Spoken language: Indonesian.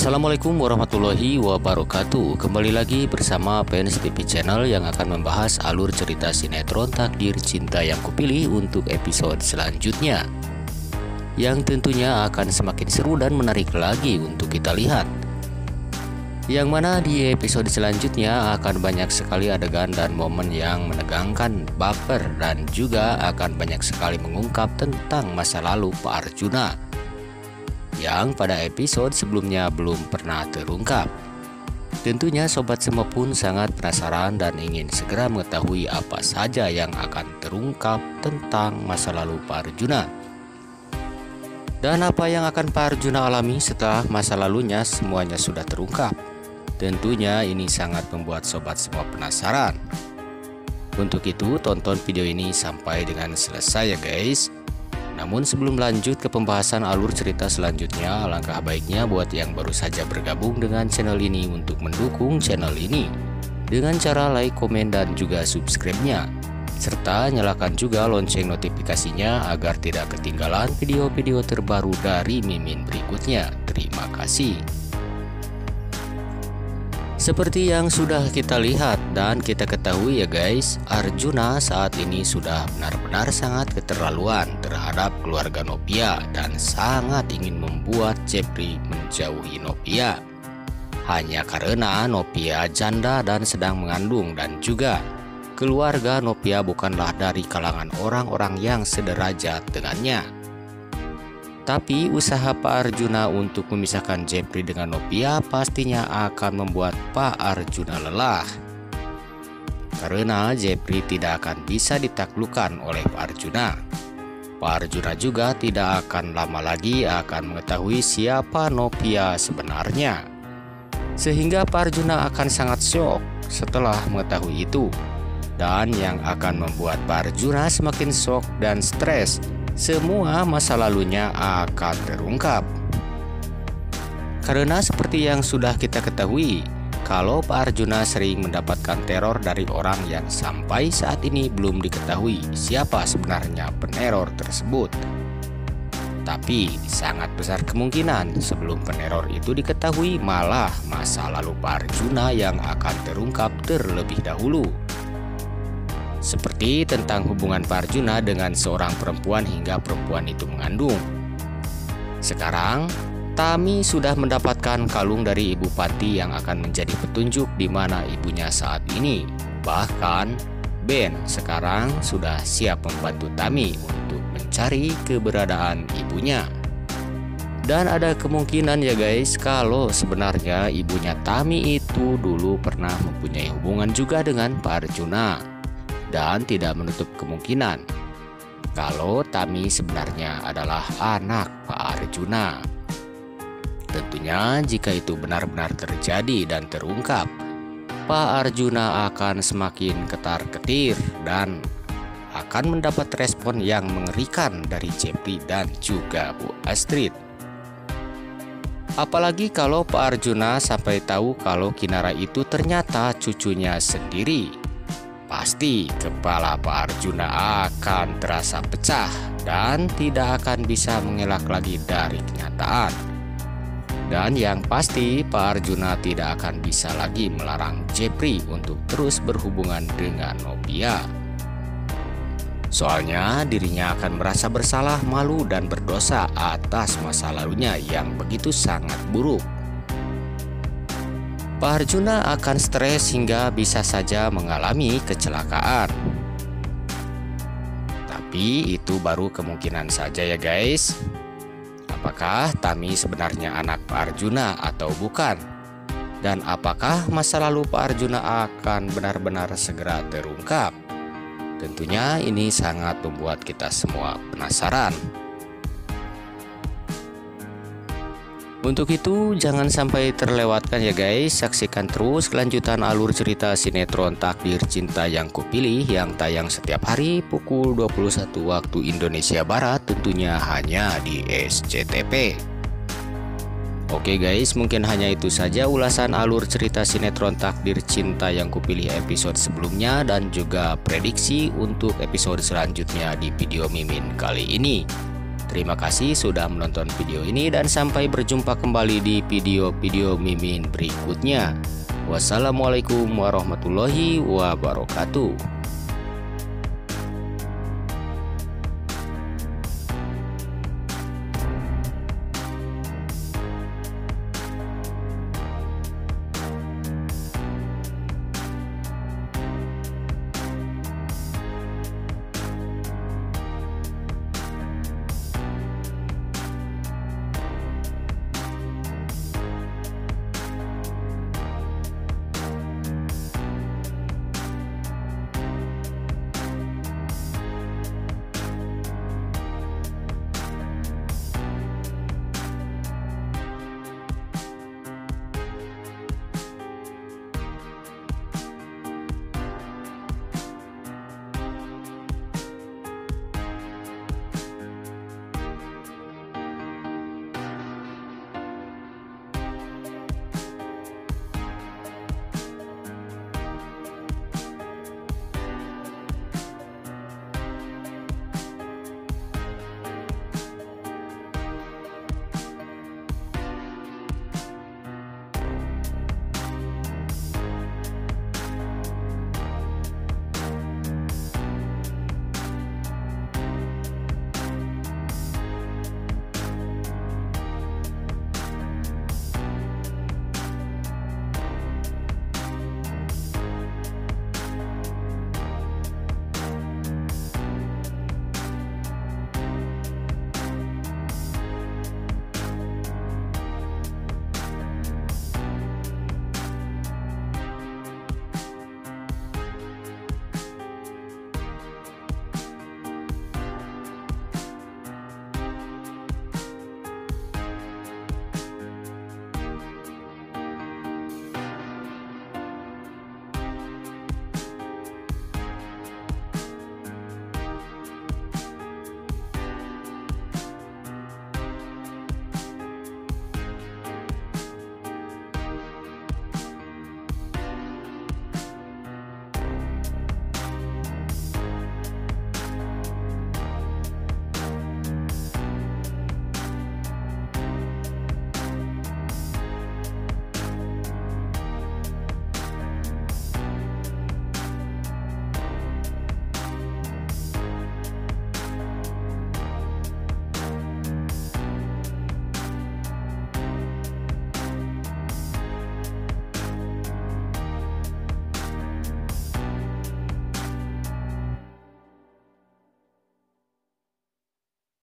Assalamualaikum warahmatullahi wabarakatuh. Kembali lagi bersama PNS TV Channel yang akan membahas alur cerita sinetron Takdir Cinta yang kupilih untuk episode selanjutnya. Yang tentunya akan semakin seru dan menarik lagi untuk kita lihat. Yang mana di episode selanjutnya akan banyak sekali adegan dan momen yang menegangkan baper Dan juga akan banyak sekali mengungkap tentang masa lalu Pak Arjuna yang pada episode sebelumnya belum pernah terungkap. Tentunya sobat semua pun sangat penasaran dan ingin segera mengetahui apa saja yang akan terungkap tentang masa lalu Pak Arjuna. Dan apa yang akan Pak Arjuna alami setelah masa lalunya semuanya sudah terungkap. Tentunya ini sangat membuat sobat semua penasaran. Untuk itu tonton video ini sampai dengan selesai ya guys. Namun sebelum lanjut ke pembahasan alur cerita selanjutnya, alangkah baiknya buat yang baru saja bergabung dengan channel ini untuk mendukung channel ini dengan cara like, komen, dan juga subscribe-nya. Serta nyalakan juga lonceng notifikasinya agar tidak ketinggalan video-video terbaru dari Mimin berikutnya. Terima kasih. Seperti yang sudah kita lihat dan kita ketahui ya guys, Arjuna saat ini sudah benar-benar sangat keterlaluan terhadap keluarga Nopia dan sangat ingin membuat Jeffrey menjauhi Nopia. Hanya karena Nopia janda dan sedang mengandung dan juga keluarga Nopia bukanlah dari kalangan orang-orang yang sederajat dengannya. Tapi usaha Pak Arjuna untuk memisahkan Jeffrey dengan Novia pastinya akan membuat Pak Arjuna lelah. Karena Jeffrey tidak akan bisa ditaklukkan oleh Pak Arjuna. Pak Arjuna juga tidak akan lama lagi akan mengetahui siapa Novia sebenarnya. Sehingga Pak Arjuna akan sangat syok setelah mengetahui itu. Dan yang akan membuat Pak Arjuna semakin syok dan stres semua masa lalunya akan terungkap. Karena seperti yang sudah kita ketahui, kalau Pak Arjuna sering mendapatkan teror dari orang yang sampai saat ini belum diketahui siapa sebenarnya peneror tersebut. Tapi sangat besar kemungkinan sebelum peneror itu diketahui malah masa lalu Pak Arjuna yang akan terungkap terlebih dahulu seperti tentang hubungan Parjuna dengan seorang perempuan hingga perempuan itu mengandung. Sekarang, Tami sudah mendapatkan kalung dari Ibu Pati yang akan menjadi petunjuk di mana ibunya saat ini. Bahkan, Ben sekarang sudah siap membantu Tami untuk mencari keberadaan ibunya. Dan ada kemungkinan ya guys kalau sebenarnya ibunya Tami itu dulu pernah mempunyai hubungan juga dengan Pak Arjuna dan tidak menutup kemungkinan kalau Tami sebenarnya adalah anak Pak Arjuna. Tentunya jika itu benar-benar terjadi dan terungkap, Pak Arjuna akan semakin ketar-ketir dan akan mendapat respon yang mengerikan dari Jepri dan juga Bu Astrid. Apalagi kalau Pak Arjuna sampai tahu kalau Kinara itu ternyata cucunya sendiri pasti kepala Pak Arjuna akan terasa pecah dan tidak akan bisa mengelak lagi dari kenyataan. Dan yang pasti Pak Arjuna tidak akan bisa lagi melarang Jepri untuk terus berhubungan dengan Novia. Soalnya dirinya akan merasa bersalah, malu, dan berdosa atas masa lalunya yang begitu sangat buruk. Pak Arjuna akan stres hingga bisa saja mengalami kecelakaan. Tapi itu baru kemungkinan saja ya guys. Apakah Tami sebenarnya anak Pak Arjuna atau bukan? Dan apakah masa lalu Pak Arjuna akan benar-benar segera terungkap? Tentunya ini sangat membuat kita semua penasaran. Untuk itu jangan sampai terlewatkan ya guys. Saksikan terus kelanjutan alur cerita sinetron Takdir Cinta yang kupilih Yang tayang setiap hari pukul 21 waktu Indonesia Barat Tentunya hanya di SCTP Oke guys mungkin hanya itu saja ulasan alur cerita sinetron Takdir Cinta yang kupilih episode sebelumnya Dan juga prediksi untuk episode selanjutnya di video Mimin kali ini Terima kasih sudah menonton video ini dan sampai berjumpa kembali di video-video Mimin berikutnya. Wassalamualaikum warahmatullahi wabarakatuh.